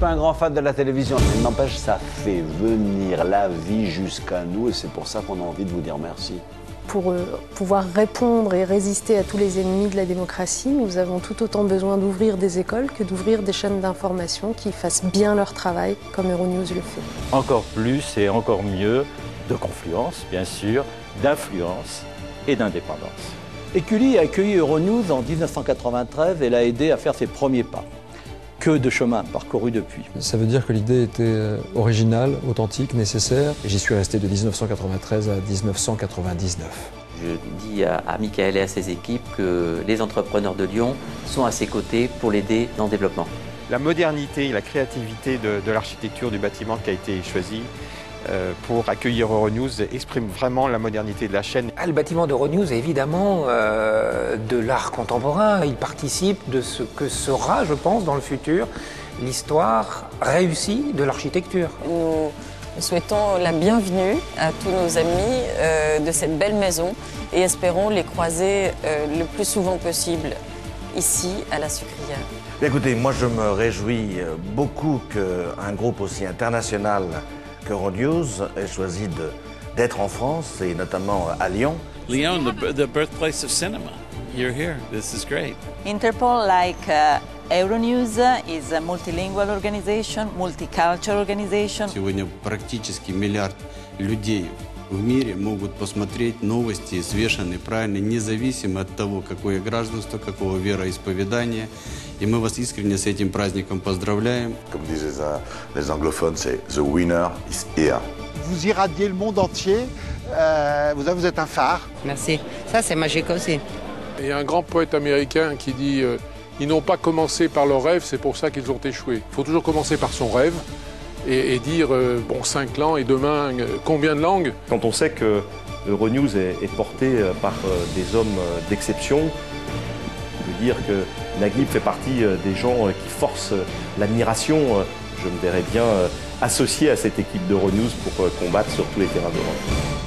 pas un grand fan de la télévision, mais n'empêche, ça fait venir la vie jusqu'à nous et c'est pour ça qu'on a envie de vous dire merci. Pour euh, pouvoir répondre et résister à tous les ennemis de la démocratie, nous avons tout autant besoin d'ouvrir des écoles que d'ouvrir des chaînes d'information qui fassent bien leur travail, comme Euronews le fait. Encore plus et encore mieux de confluence, bien sûr, d'influence et d'indépendance. Écully a accueilli Euronews en 1993 et l'a aidé à faire ses premiers pas. Que de chemin parcouru depuis. Ça veut dire que l'idée était euh, originale, authentique, nécessaire. Et j'y suis resté de 1993 à 1999. Je dis à, à Michael et à ses équipes que les entrepreneurs de Lyon sont à ses côtés pour l'aider dans le développement. La modernité et la créativité de, de l'architecture du bâtiment qui a été choisi euh, pour accueillir Euronews exprime vraiment la modernité de la chaîne. Ah, le bâtiment d'Euronews est évidemment euh, de l'art contemporain. Il participe de ce que sera, je pense, dans le futur, l'histoire réussie de l'architecture. Nous souhaitons la bienvenue à tous nos amis euh, de cette belle maison et espérons les croiser euh, le plus souvent possible ici à la Sucrière. Écoutez, moi je me réjouis euh, beaucoup qu'un groupe aussi international qu'Euronews ait choisi d'être en France et notamment à Lyon. Lyon, the, the birthplace of cinema. You're here. This is great. Interpol, like uh, Euronews, is a multilingual organization, multicultural organization. Сегодня практически миллиард людей в мире могут посмотреть новости, свешенные правильно, независимо от того, какое гражданство, какого вероисповедания. И мы вас искренне с этим праздником поздравляем. Comme disaient euh, les anglophones, c'est The winner is here. Vous irradiez le monde entier. Euh, vous, vous êtes un phare. Merci. Ça, c'est magique aussi. Il y a un grand poète américain qui dit euh, Ils n'ont pas commencé par leur rêve, c'est pour ça qu'ils ont échoué. Il faut toujours commencer par son rêve et, et dire euh, Bon, cinq langues et demain, euh, combien de langues Quand on sait que Euronews est, est porté euh, par euh, des hommes euh, d'exception, on dire que Naguib fait partie euh, des gens euh, qui forcent euh, l'admiration. Je me verrais bien associé à cette équipe d'Euronews pour combattre sur tous les terrains d'Europe.